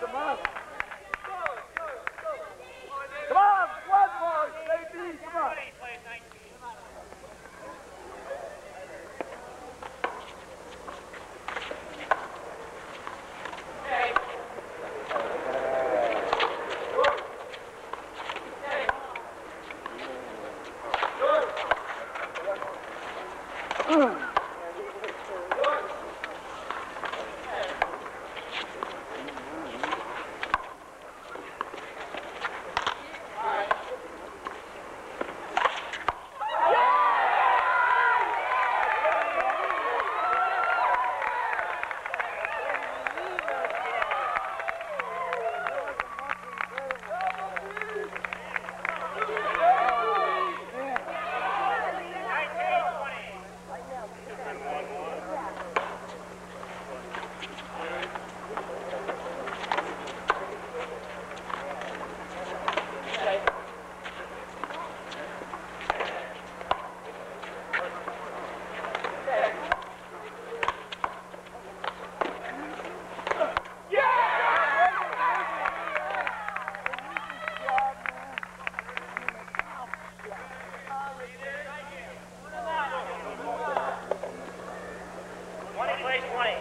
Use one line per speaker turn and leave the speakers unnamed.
Come on. Come on, one more, baby. Come on.
Twenty
play 20.